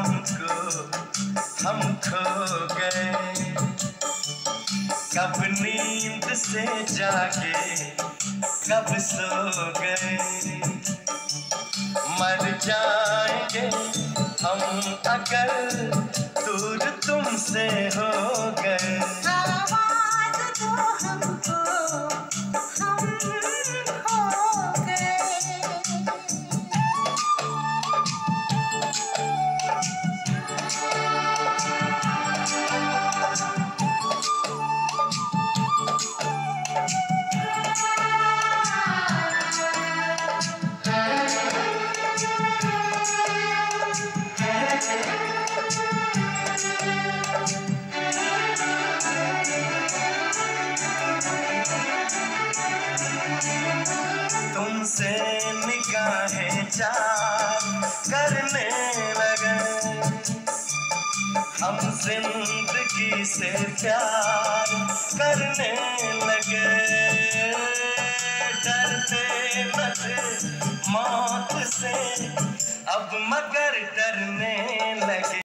हमको हम खो गए। कब नींद से जागे, कब सो गए। मर जाएँगे हम अगर दूर तुमसे हो। चार करने लगे। हम ज़िंदगी से प्यार करने लगे। डरते मत मौत से, अब मगर डरने